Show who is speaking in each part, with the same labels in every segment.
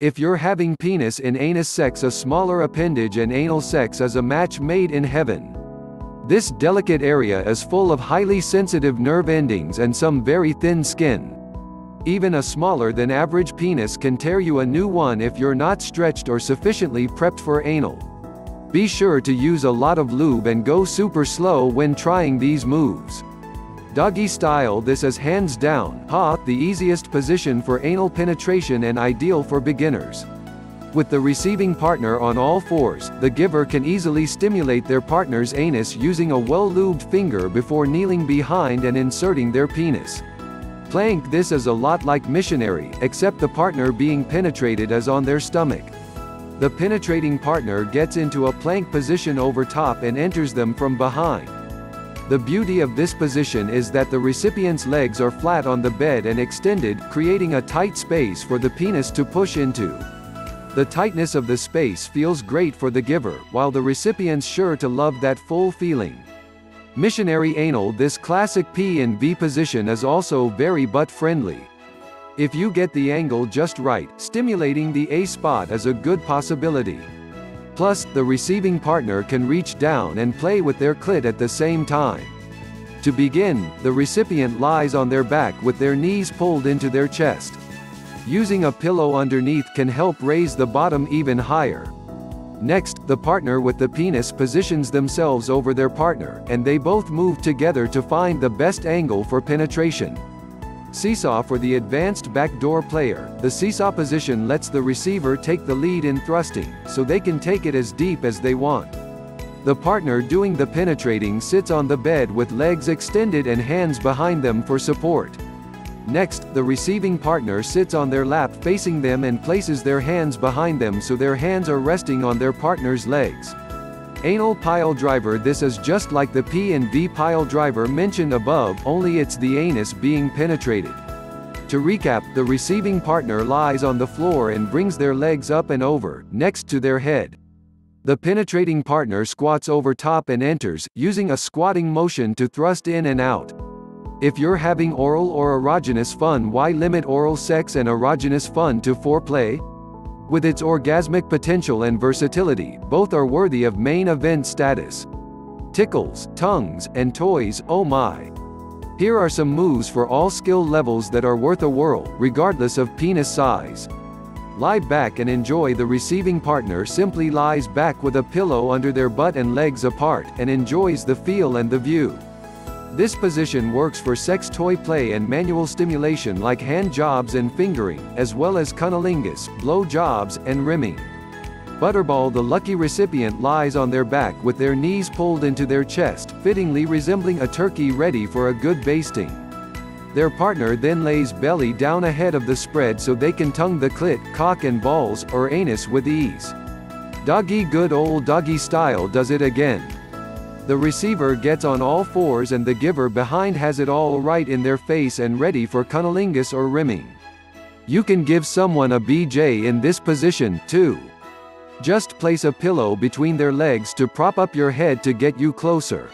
Speaker 1: If you're having penis in anus sex a smaller appendage and anal sex is a match made in heaven. This delicate area is full of highly sensitive nerve endings and some very thin skin. Even a smaller than average penis can tear you a new one if you're not stretched or sufficiently prepped for anal. Be sure to use a lot of lube and go super slow when trying these moves. Doggy style This is hands down, ha, the easiest position for anal penetration and ideal for beginners. With the receiving partner on all fours, the giver can easily stimulate their partner's anus using a well-lubed finger before kneeling behind and inserting their penis. Plank This is a lot like missionary, except the partner being penetrated is on their stomach. The penetrating partner gets into a plank position over top and enters them from behind. The beauty of this position is that the recipient's legs are flat on the bed and extended, creating a tight space for the penis to push into. The tightness of the space feels great for the giver, while the recipient's sure to love that full feeling. Missionary anal This classic P and V position is also very butt-friendly. If you get the angle just right, stimulating the A spot is a good possibility. Plus, the receiving partner can reach down and play with their clit at the same time. To begin, the recipient lies on their back with their knees pulled into their chest. Using a pillow underneath can help raise the bottom even higher. Next, the partner with the penis positions themselves over their partner, and they both move together to find the best angle for penetration. Seesaw for the advanced backdoor player, the seesaw position lets the receiver take the lead in thrusting, so they can take it as deep as they want. The partner doing the penetrating sits on the bed with legs extended and hands behind them for support. Next, the receiving partner sits on their lap facing them and places their hands behind them so their hands are resting on their partner's legs. Anal pile driver This is just like the P and V pile driver mentioned above, only it's the anus being penetrated. To recap, the receiving partner lies on the floor and brings their legs up and over, next to their head. The penetrating partner squats over top and enters, using a squatting motion to thrust in and out. If you're having oral or erogenous fun why limit oral sex and erogenous fun to foreplay? With its orgasmic potential and versatility, both are worthy of main event status. Tickles, tongues, and toys, oh my. Here are some moves for all skill levels that are worth a whirl, regardless of penis size. Lie back and enjoy the receiving partner simply lies back with a pillow under their butt and legs apart, and enjoys the feel and the view. This position works for sex toy play and manual stimulation like hand jobs and fingering, as well as cunnilingus, blow jobs, and rimming. Butterball The lucky recipient lies on their back with their knees pulled into their chest, fittingly resembling a turkey ready for a good basting. Their partner then lays belly down ahead of the spread so they can tongue the clit, cock and balls, or anus with ease. Doggy good old doggy style does it again. The receiver gets on all fours and the giver behind has it all right in their face and ready for cunnilingus or rimming. You can give someone a BJ in this position, too. Just place a pillow between their legs to prop up your head to get you closer.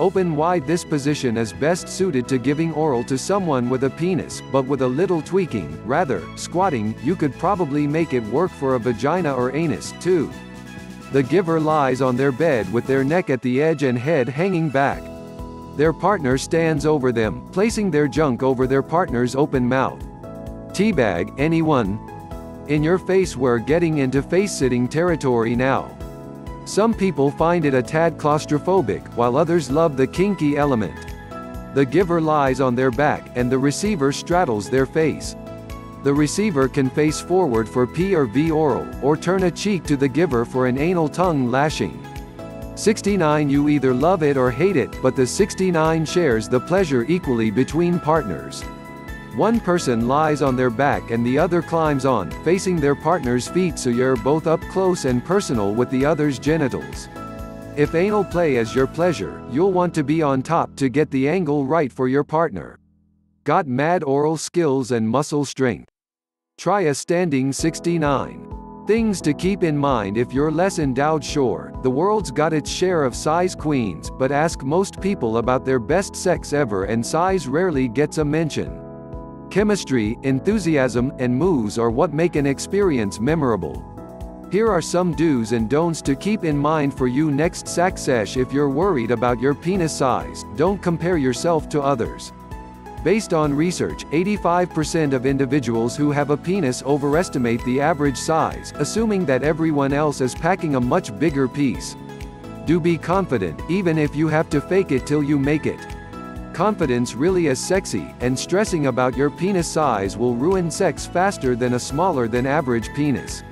Speaker 1: Open wide This position is best suited to giving oral to someone with a penis, but with a little tweaking, rather, squatting, you could probably make it work for a vagina or anus, too. The giver lies on their bed with their neck at the edge and head hanging back. Their partner stands over them, placing their junk over their partner's open mouth. Teabag, anyone? In your face we're getting into face-sitting territory now. Some people find it a tad claustrophobic, while others love the kinky element. The giver lies on their back, and the receiver straddles their face. The receiver can face forward for P or V oral, or turn a cheek to the giver for an anal tongue lashing. 69 You either love it or hate it, but the 69 shares the pleasure equally between partners. One person lies on their back and the other climbs on, facing their partner's feet so you're both up close and personal with the other's genitals. If anal play is your pleasure, you'll want to be on top to get the angle right for your partner. Got mad oral skills and muscle strength. Try a standing 69. Things to keep in mind if you're less endowed sure, the world's got its share of size queens, but ask most people about their best sex ever and size rarely gets a mention. Chemistry, enthusiasm, and moves are what make an experience memorable. Here are some do's and don'ts to keep in mind for you next sack sesh if you're worried about your penis size, don't compare yourself to others. Based on research, 85% of individuals who have a penis overestimate the average size, assuming that everyone else is packing a much bigger piece. Do be confident, even if you have to fake it till you make it. Confidence really is sexy, and stressing about your penis size will ruin sex faster than a smaller than average penis.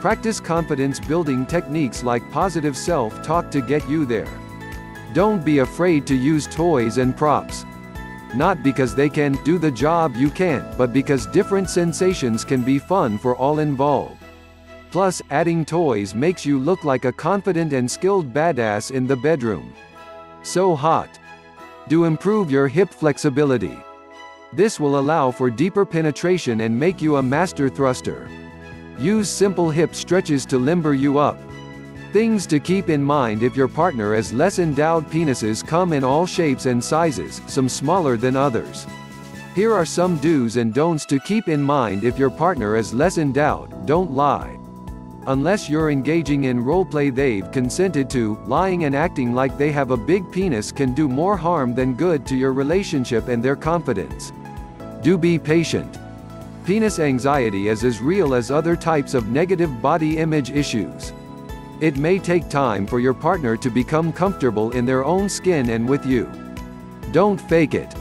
Speaker 1: Practice confidence building techniques like positive self-talk to get you there. Don't be afraid to use toys and props. Not because they can do the job you can't, but because different sensations can be fun for all involved. Plus, adding toys makes you look like a confident and skilled badass in the bedroom. So hot. Do improve your hip flexibility. This will allow for deeper penetration and make you a master thruster. Use simple hip stretches to limber you up. Things to keep in mind if your partner is less endowed penises come in all shapes and sizes, some smaller than others. Here are some do's and don'ts to keep in mind if your partner is less endowed, don't lie. Unless you're engaging in roleplay they've consented to, lying and acting like they have a big penis can do more harm than good to your relationship and their confidence. Do be patient. Penis anxiety is as real as other types of negative body image issues. It may take time for your partner to become comfortable in their own skin and with you. Don't fake it.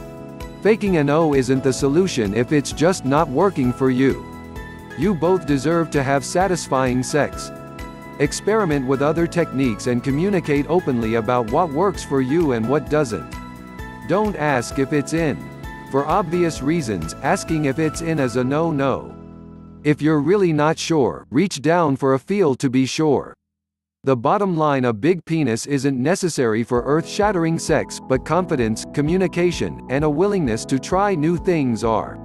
Speaker 1: Faking an O isn't the solution if it's just not working for you. You both deserve to have satisfying sex. Experiment with other techniques and communicate openly about what works for you and what doesn't. Don't ask if it's in. For obvious reasons, asking if it's in is a no-no. If you're really not sure, reach down for a feel to be sure. The bottom line a big penis isn't necessary for earth-shattering sex, but confidence, communication, and a willingness to try new things are.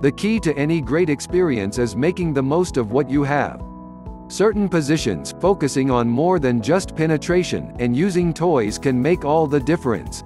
Speaker 1: The key to any great experience is making the most of what you have. Certain positions, focusing on more than just penetration, and using toys can make all the difference.